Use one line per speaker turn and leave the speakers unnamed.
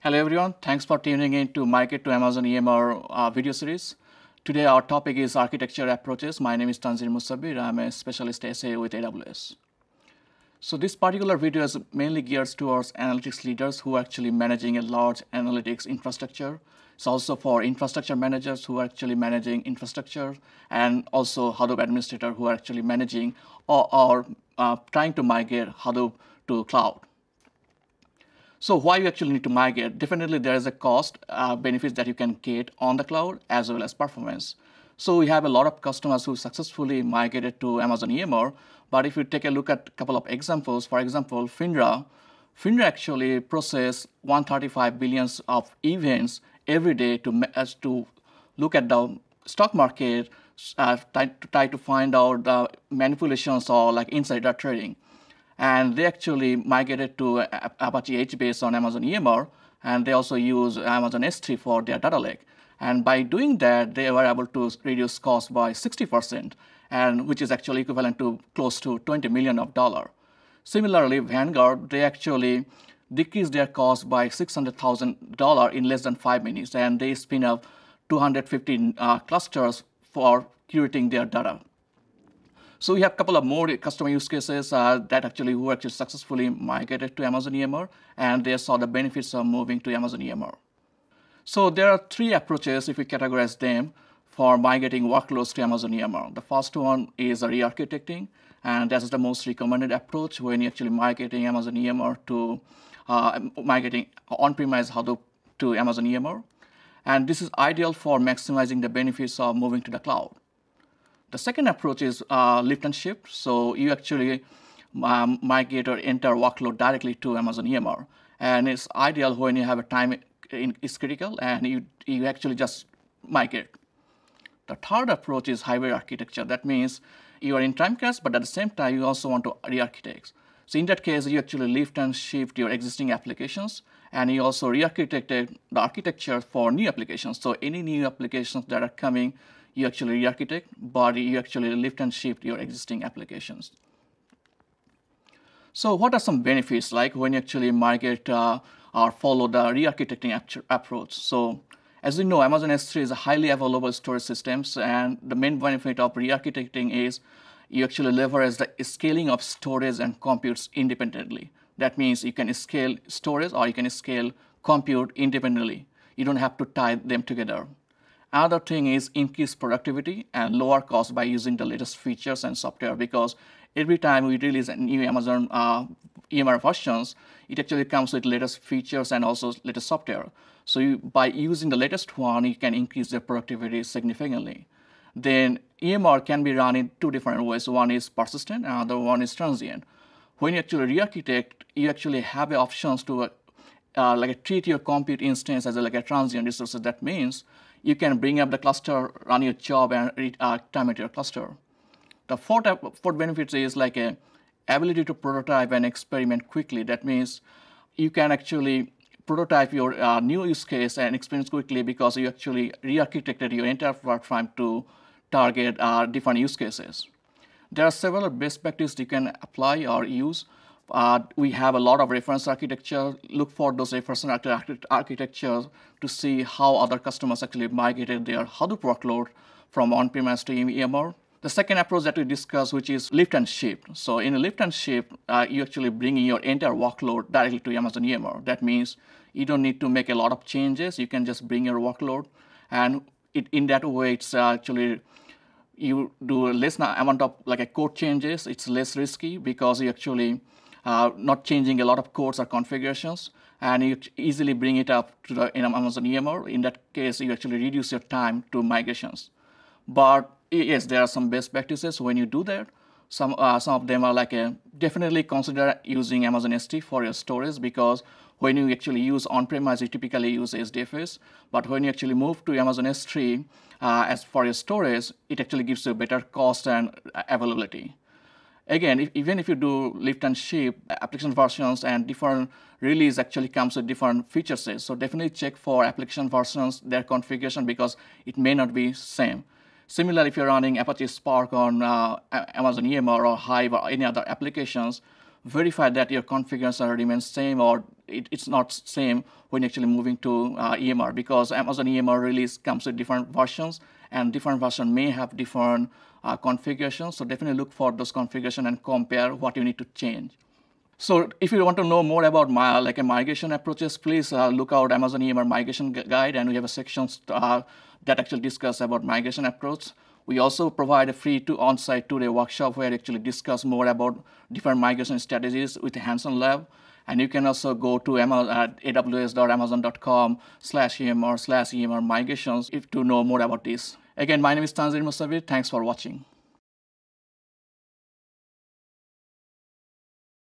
Hello everyone, thanks for tuning in to Migrate to Amazon EMR uh, video series. Today our topic is architecture approaches. My name is Tanzir Musabbir. I'm a specialist SA with AWS. So this particular video is mainly geared towards analytics leaders who are actually managing a large analytics infrastructure. It's also for infrastructure managers who are actually managing infrastructure and also Hadoop administrator who are actually managing or, or uh, trying to migrate Hadoop to cloud. So why you actually need to migrate? Definitely there is a cost uh, benefits that you can get on the cloud as well as performance. So we have a lot of customers who successfully migrated to Amazon EMR. But if you take a look at a couple of examples, for example, FINRA, FINRA actually process 135 billions of events every day to, as to look at the stock market, uh, try, to try to find out the manipulations or like insider trading and they actually migrated to Apache HBase on Amazon EMR, and they also use Amazon S3 for their data lake. And by doing that, they were able to reduce cost by 60%, and which is actually equivalent to close to 20 million of dollar. Similarly, Vanguard, they actually decreased their cost by $600,000 in less than five minutes, and they spin up 250 uh, clusters for curating their data. So we have a couple of more customer use cases uh, that actually who actually successfully migrated to Amazon EMR, and they saw the benefits of moving to Amazon EMR. So there are three approaches, if we categorize them, for migrating workloads to Amazon EMR. The first one is re-architecting, and that is the most recommended approach when you're actually migrating Amazon EMR to uh, migrating on-premise Hadoop to Amazon EMR. And this is ideal for maximizing the benefits of moving to the cloud. The second approach is uh, lift and shift. So you actually um, migrate or enter workload directly to Amazon EMR. And it's ideal when you have a time in, is critical and you, you actually just migrate. The third approach is hybrid architecture. That means you are in Timecast, but at the same time, you also want to re-architect. So in that case, you actually lift and shift your existing applications, and you also re-architected the architecture for new applications. So any new applications that are coming you actually re-architect, but you actually lift and shift your existing applications. So what are some benefits like when you actually migrate uh, or follow the re-architecting approach? So as you know, Amazon S3 is a highly available storage systems, and the main benefit of re-architecting is you actually leverage the scaling of storage and computes independently. That means you can scale storage or you can scale compute independently. You don't have to tie them together. Another thing is increase productivity and lower cost by using the latest features and software because every time we release a new Amazon uh, EMR versions, it actually comes with latest features and also latest software. So you, by using the latest one, you can increase the productivity significantly. Then EMR can be run in two different ways. One is persistent, and another one is transient. When you actually re-architect, you actually have options to uh, like treat your compute instance as a, like a transient resource. That means you can bring up the cluster, run your job, and uh, time at your cluster. The fourth, fourth benefit is like a ability to prototype and experiment quickly. That means you can actually prototype your uh, new use case and experiment quickly because you actually re-architected your entire platform to target uh, different use cases. There are several best practices you can apply or use uh, we have a lot of reference architecture. Look for those reference architecture to see how other customers actually migrated their Hadoop workload from on-premise to EMR. The second approach that we discussed, which is lift and shift. So in a lift and shift, uh, you actually bring your entire workload directly to Amazon EMR. That means you don't need to make a lot of changes. You can just bring your workload. And it, in that way, it's actually you do less amount of like a code changes. It's less risky because you actually uh, not changing a lot of codes or configurations, and you easily bring it up to the Amazon EMR. In that case, you actually reduce your time to migrations. But yes, there are some best practices when you do that. Some uh, some of them are like a, definitely consider using Amazon S3 for your storage because when you actually use on-premise, you typically use HDFS. But when you actually move to Amazon S3 uh, as for your storage, it actually gives you better cost and availability again, if, even if you do lift and shift, application versions and different release actually comes with different feature sets. So definitely check for application versions, their configuration, because it may not be same. Similarly, if you're running Apache Spark on uh, Amazon EMR or Hive or any other applications, verify that your configuration remains same or it, it's not same when actually moving to uh, EMR because Amazon EMR release comes with different versions and different version may have different uh, configurations. So definitely look for those configuration and compare what you need to change. So if you want to know more about my, like a migration approaches, please uh, look out Amazon EMR migration guide, and we have a section uh, that actually discuss about migration approach. We also provide a free to on-site two-day workshop where we actually discuss more about different migration strategies with the hands-on lab. And you can also go to aws.amazon.com uh, slash EMR slash EMR migrations if to know more about this. Again, my name is Tanzir Musabbir. Thanks for watching.